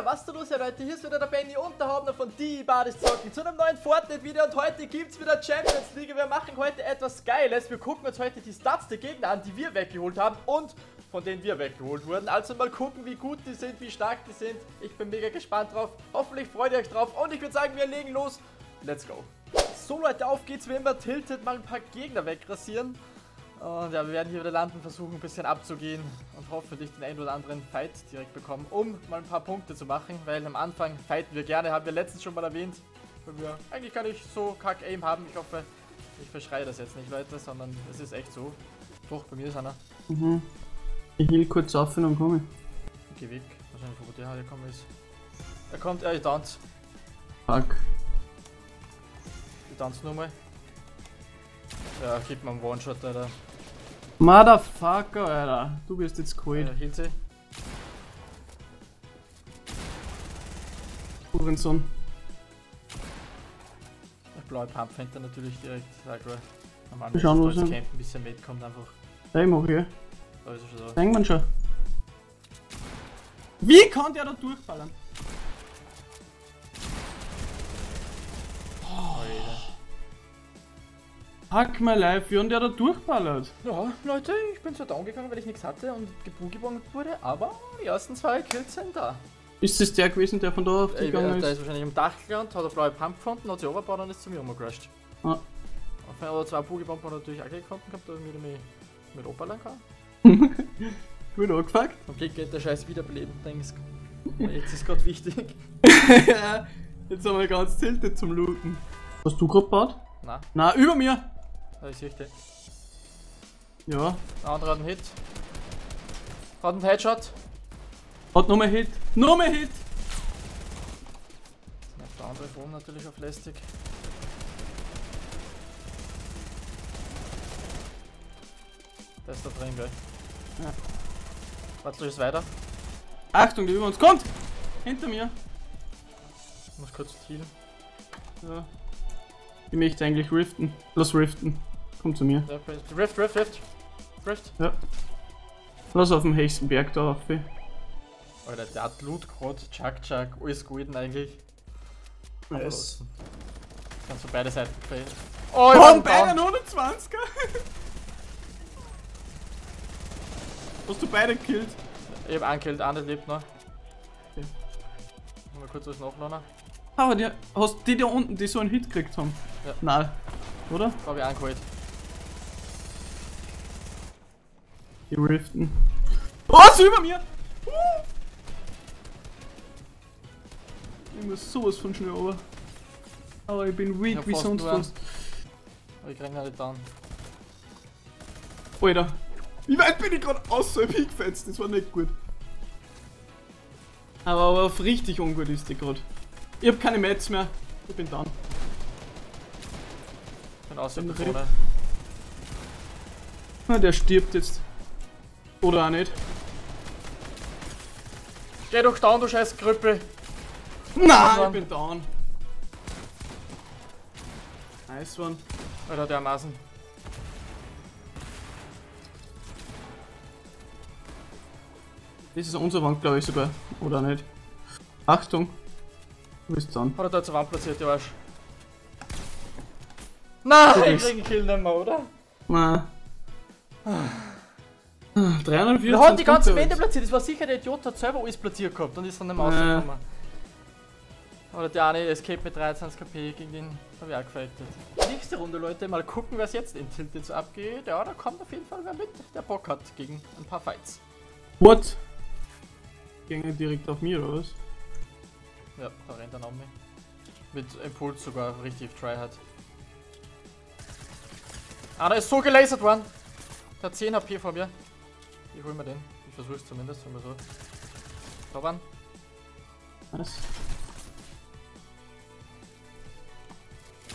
Mega, was da los ist, Leute? Hier ist wieder der Benny und der Hauptner von Die Badis Zocken zu einem neuen Fortnite-Video und heute gibt's wieder Champions League. Wir machen heute etwas Geiles. Wir gucken uns heute die Stats der Gegner an, die wir weggeholt haben und von denen wir weggeholt wurden. Also mal gucken, wie gut die sind, wie stark die sind. Ich bin mega gespannt drauf. Hoffentlich freut ihr euch drauf und ich würde sagen, wir legen los. Let's go. So Leute, auf geht's wie immer. Tilted mal ein paar Gegner wegrasieren. Und ja, wir werden hier wieder landen, versuchen ein bisschen abzugehen und hoffentlich den einen oder anderen Fight direkt bekommen, um mal ein paar Punkte zu machen, weil am Anfang fighten wir gerne, haben wir letztens schon mal erwähnt, weil wir eigentlich gar nicht so kack Aim haben. Ich hoffe, ich verschreie das jetzt nicht, Leute, sondern es ist echt so. Doch, bei mir ist einer. Mhm. Ich will kurz auf und komme ich. Geh weg, wahrscheinlich wo der hergekommen ist. Er kommt, er tanzt. Fuck. Die tanzt nochmal. Ja, gib mir einen One-Shot, Alter. Motherfucker, Alter. Du wirst jetzt Ja, geholt. hielt sie. Hurensohn. Der blaue Pump fängt er natürlich direkt, mal. Normal muss er- Camp ein bisschen mitkommt einfach. Ja, ich mach ich. Da ist er schon da. Denkt man schon. Wie kann der da durchballern? Alter. Hack my life, wie der da durchballert? Ja, Leute, ich bin zwar down gegangen, weil ich nichts hatte und gebongt wurde, aber die ersten zwei Kills sind da. Ist das der gewesen, der von da auf Ey, gegangen der ist? ist wahrscheinlich im Dach gelandet, hat eine blaue Pump gefunden, hat sie runtergebaut und ist zu mir umgecrashed. Ah. Auf Fall zwei Boogiebomben hat natürlich auch gefunden gehabt, damit ich mich mit Opalern kann. Gut angefuckt. Glück geht der Scheiß wiederbeleben, denkst Jetzt ist gerade wichtig. Jetzt haben wir ganz tiltet zum Looten. Hast du gerade gebaut? Na, Na, über mir! Da ist ich der. Ja. Der andere hat einen Hit. Hat einen Headshot. Hat nochmal Hit. Nochmal Hit! Auf der andere Phone natürlich auf lästig. Der ist da drin, gell? Ja. Warte, ist weiter. Achtung, der über uns kommt! Hinter mir. Ich muss kurz healen. Ja. Ich möchte eigentlich riften. Lass riften. Komm zu mir. Rift, Rift, Rift. Rift. Ja. Lass auf dem höchsten Berg da rauf. Alter, der hat Loot gerade. Chuck, Chuck. Alles Golden eigentlich. Yes. Kannst du beide Seiten fehlen. Oh, Oh, war beide down. 29er! Hast du beide gekillt? Ich hab einen gekillt, einer lebt noch. Okay. Mal kurz was nachladen. Aber die, hast die da unten, die so einen Hit gekriegt haben? Ja. Nein. Oder? Da hab ich einen geholt. Die riften. Oh, ist über mir! Uh! Ich muss sowas von schnell over. Aber ich bin Ich weak hab wie sonst was. Aber ich krieg nicht down. Alter. Wie weit bin ich gerade außer hingefetzt? Das war nicht gut. Aber, aber auf richtig ungut ist die gerade. Ich hab keine Mats mehr. Ich bin down. Bin außer Bin der Zone. Ah, der stirbt jetzt. Oder auch nicht. Geh doch down, du scheiß Krüppel. Nein, ich bin down. Nice one. Alter, dermaßen. Das ist unsere Wand, glaube ich sogar. Oder nicht. Achtung. Du bist down. Hat er da zur Wand platziert, der Arsch. Nein, ich krieg einen Kill nicht mehr, oder? Nein. Ah, 340 Er hat die ganzen Wände platziert, das war sicher der Idiot, hat selber alles platziert gehabt und ist dann nicht mehr Äh. rausgekommen. Oder der eine Escape mit 23 KP gegen den hab ich auch gefightet. Nächste Runde, Leute, mal gucken, wer es jetzt in Tilted so abgeht. Ja, da kommt auf jeden Fall wer mit, der Bock hat gegen ein paar Fights. What? Gänge direkt auf mir, oder was? Ja, da rennt er noch mich. Mit Impuls sogar richtig Tryhard. Einer ist so gelasert worden. Der hat 10 HP vor mir. Ich hol mir den. Ich versuch's zumindest, wenn wir so. Da waren. Was?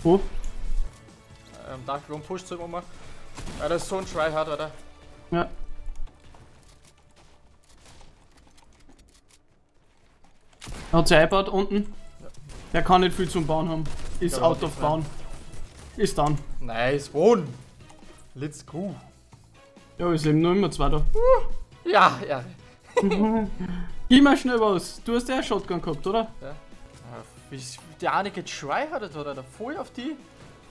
Wo? Ähm, Dark Room Push zu um. Ja, das ist so ein Tryhard, oder? Ja. Er hat sich eingebaut unten. Ja. Der kann nicht viel zum Bauen haben. Ist Ja, out of Bauen. Ist down. Nice, one. Let's go. Ja, ist eben nur immer zwei da. Ja, ja. Gib mal schnell was. Du hast ja eine Shotgun gehabt, oder? Ja. ja wie der eine geht Schrei hat oder der voll auf die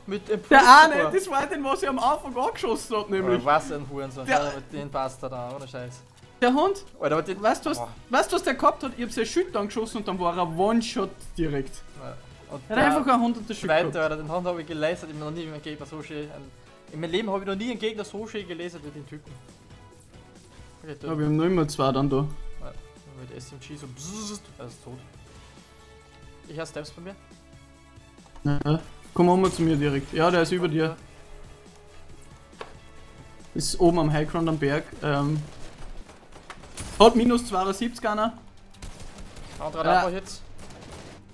mit dem Der eine, das war den, was ich am Anfang angeschossen hab, nämlich. Oh, was ein Hurensohn. Der, den passt da da, ohne Scheiß. Der Hund? Alter, aber den, weißt du, was, oh. weißt, was der gehabt hat? Ich hab seine Schütte angeschossen und dann war er One-Shot direkt. Ja. Und er hat einfach ein 100er Schütte Weiter, Alter, den Hund habe ich gelasert, ich habe noch nie einen Gegner so schön... Ein, in meinem Leben habe ich noch nie einen Gegner so schön gelasert wie den Typen. Okay, ja, wir haben noch immer zwei dann da. Ja, mit SMG so bzzzt, er ist tot. Ich höre Steps bei mir. Ja, komm auch mal zu mir direkt. Ja, der ist über dir. Ist oben am Highground am Berg. Ähm, hat minus 72 einer. Andere ja. jetzt.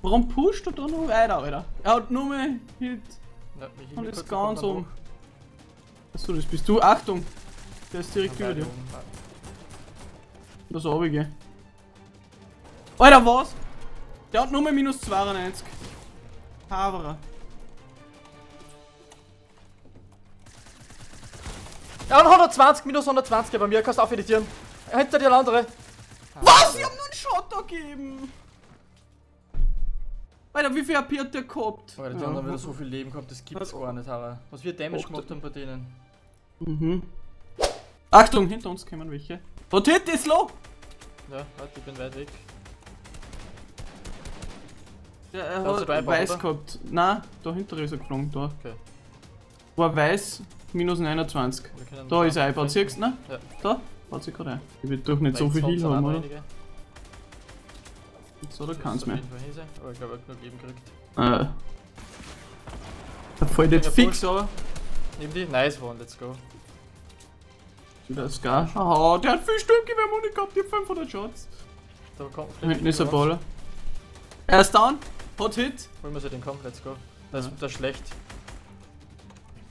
Warum pusht du da noch weiter, Alter? Er hat nur mehr Hit. Ja, und ist ganz um. Achso, das bist du. Achtung! Der ist direkt über dir. Das runtergehen. Alter, was? Der hat nur mehr minus 92. Haverer. Ja, und 120, minus 120 bei mir, kannst du aufeditieren. Hinter dir der andere. Was? Ich hab nur einen Shot gegeben. Alter, wie viel AP hat der gehabt? Alter, die ja. haben wieder so viel Leben gehabt, das gibt's gar nicht, Harry. Was wir Damage gemacht haben bei denen. Mhm. Achtung, hinter uns kommen welche. Und hit ist low! Ja, warte, ich bin weit weg. Ja, er hat weiß oder? gehabt. Nein, da hinter ist er geflogen, da. Okay. War weiß, minus 29. Da ist er eingebaut, siehst du, ne? Ja. Da, baut sich gerade ein. Ich will doch nicht so viel Heal haben, oder? Jetzt oder kann's mehr. Aber ich glaube, er hat genug Leben gekriegt. Äh. Er fällt jetzt fix, aber. Nimm die, nice one, let's go. Das gar. Haha, der hat viel wir haben nicht gehabt, die 500 Shots. Da kommt. Hinten ist ein Baller. Er ist down. Hot Hit. Holen wir sie den kommen, let's go. Das ist, das ist schlecht.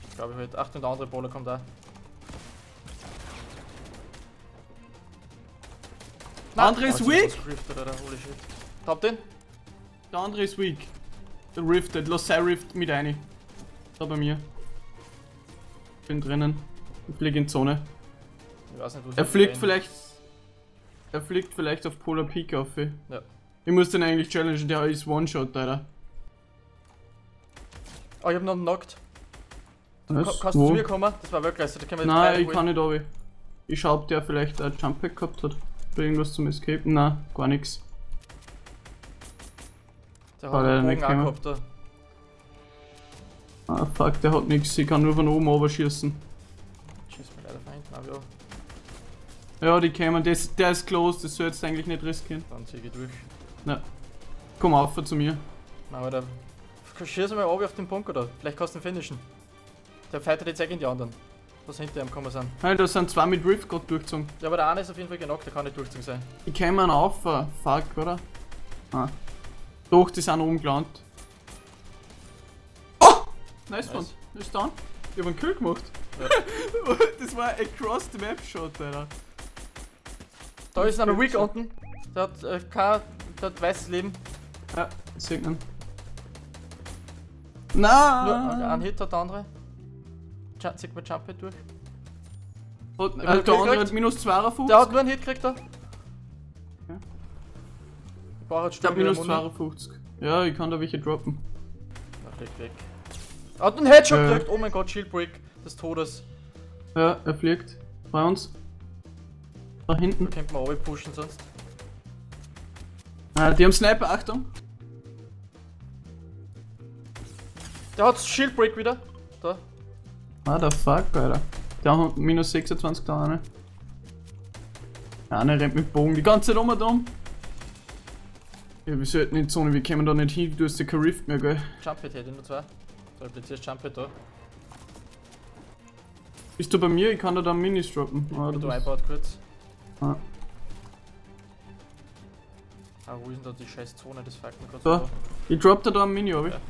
Ich glaube, ich halt. Achtung, der andere Bowler kommt da. Der andere ist oh, weak. Top den. Der andere ist weak. Der Rifted. Lass sein Rift mit rein. Da bei mir. Bin drinnen. Ich fliege in Zone. Ich weiß nicht, wo Er fliegt vielleicht. Er fliegt vielleicht auf Polar Peak auf. Ja. Ich muss den eigentlich challengen, der ist One-Shot, Alter. Oh, ich hab noch einen knockt. Du kannst du zu mir kommen? Das war wirklich da können wir Nein, ich kann nicht obi. Ich schau, ob der vielleicht ein Jump Pack gehabt hat. Oder irgendwas zum Escapen. Nein, gar nichts. Der hat einen Bogen gehabt da. Ah fuck, der hat nichts. Ich kann nur von oben oben schießen. Schieß mir leider von hinten, aber ja. Ja, die kämen. Das, der ist close, das sollst du eigentlich nicht riskieren. Dann zieh ich durch. Na, komm auf zu mir. Na, aber da. Schieß mal oben auf den Punkt oder? Vielleicht kannst du ihn finishen. Der fightet jetzt gegen die anderen. Was hinter ihm gekommen sind. Nein, da sind zwei mit Rift gerade durchgezogen. Ja, aber der eine ist auf jeden Fall genockt, der kann nicht durchgezogen sein. Die kämen auf, uh, fuck, oder? Ah. Doch, die sind oben gelandet. Nice, nice. one. Ist down. Ich hab einen Kill gemacht. Ja. das war ein Across the Map Shot, Alter. Da ist einer Weak unten. Der hat äh, kein der hat weißes Leben. Ja, segnen. Na! Nur ein Hit hat der andere. Sieht man Jump durch. Und, äh, der andere hat minus 52. Der hat nur einen Hit gekriegt da. Ja. Ich hab minus 52. Ja, ich kann da welche droppen. Na, fliegt weg. Er hat einen Headshot äh. gekriegt. Oh mein Gott, Shield Break des Todes. Ja, er fliegt. Bei uns. Da hinten. Da könnte man auch pushen sonst. Ah, die haben Sniper, Achtung. Der hat Shield Break wieder. Da. Ah, der fuck, Alter. Der hat minus 26 da eine. Eine rennt mit Bogen die ganze Zeit um und um. Ja, wir sollten in die Zone, wir kommen da nicht hin, du hast ja kein Rift mehr, gell? Jump Hit hätte ich nur zwei. So, platzierst Jump Hit da. Bist du bei mir? Ich kann da dann Minis droppen. Ah, du einbaut kurz. Ah. Ah, wo ist denn da die scheiß Zone? Das fuckt mir gerade so. Ich drop da da ein Mini, hab ich. Ja.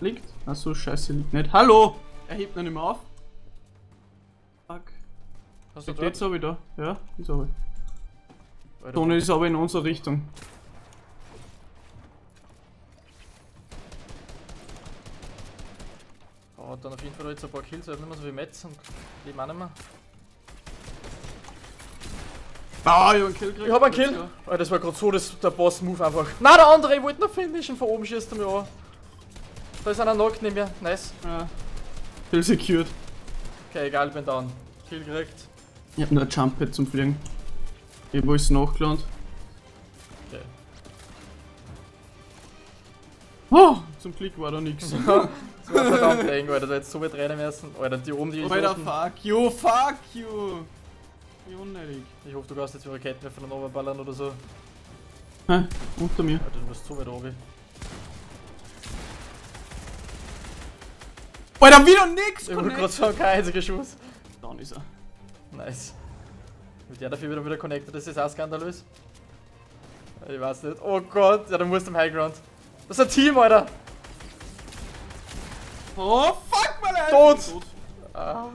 Liegt? Achso, scheiße, liegt nicht. Hallo! Er hebt noch nicht mehr auf. Fuck. Hast du Jetzt habe ich da. Ja, ist aber. Zone ist aber in unsere Richtung. Oh, dann auf jeden Fall jetzt ein paar Kills, aber nicht mehr so wie Metz und leben auch nicht mehr. Ah, ich hab einen Kill gekriegt. Ich hab einen Kill. Oh, das war gerade so das, der Boss-Move einfach. Na, der andere, ich wollte noch finishen, von oben schießt er mir an. Da ist einer Knock neben mir, nice. Ja. Kill secured. Okay, egal, ich bin down. Kill gekriegt. Ich hab nur ein Jump zum Fliegen. Ich wo ist nachgeladen? Oh, zum Glück war da nix. das war verdammt eng, Alter, da hättest so weit rennen müssen. Alter, die oben die Alter, fuck you, fuck you! Wie unnötig. Ich hoffe, du kannst jetzt die Raketenwerfer noch ballern oder so. Hä? Unter mir. Alter, du bist so weit oben. Alter, wieder nix! Ich wollte gerade sagen, kein einziger Schuss. Down ist er. Nice. Mit der dafür wieder wieder connected, das ist auch skandalös. Ich weiß nicht. Oh Gott, ja, du musst im Highground. Das ist ein Team, Alter! Oh, fuck, mein Alter! Tot! Tot. Ah.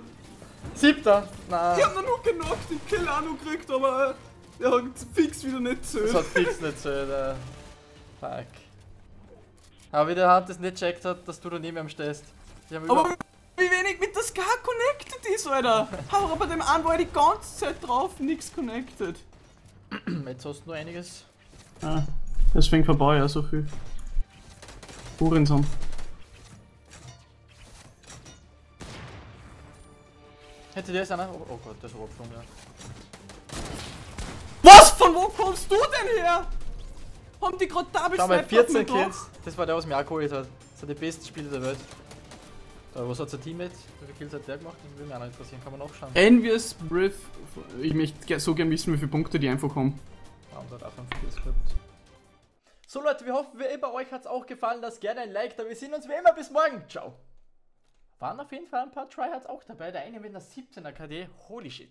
Siebter! Nein. Ich hab noch nur genockt, den Kill auch noch gekriegt, aber der hat fix wieder nicht zählt. Das hat fix nicht zählt, äh. Fuck. Aber wie der Hand das nicht checkt hat, dass du da neben ihm stehst. Aber wie wenig mit der Ska connected ist, Alter! Aber bei dem einen war ich die ganze Zeit drauf, nix connected. Jetzt hast du nur einiges. Ah, deswegen vorbei ja so viel. Hurensohn. Hätte der ist einer. Oh, oh Gott, der ist abgesprungen, ja. Was? Von wo kommst du denn her? Haben die gerade Double Schau mal, 14 Kills. Das war der, was mir auch geholt hat. Das sind die besten Spiele der Welt. Da, was hat sein Teammate? Wie viele Kills hat der gemacht? Das würde mich auch noch interessieren. Kann man nachschauen. Envious Breath. Ich möchte so gerne wissen, wie viele Punkte die einfach haben. Ja, und hat auch 5 Kills gehabt. So Leute, wir hoffen wie immer, euch hat es auch gefallen. Lasst gerne ein Like da. Wir sehen uns wie immer. Bis morgen. Ciao. Waren auf jeden Fall ein paar Tryhards auch dabei. Der eine mit einer 17er KD. Holy shit.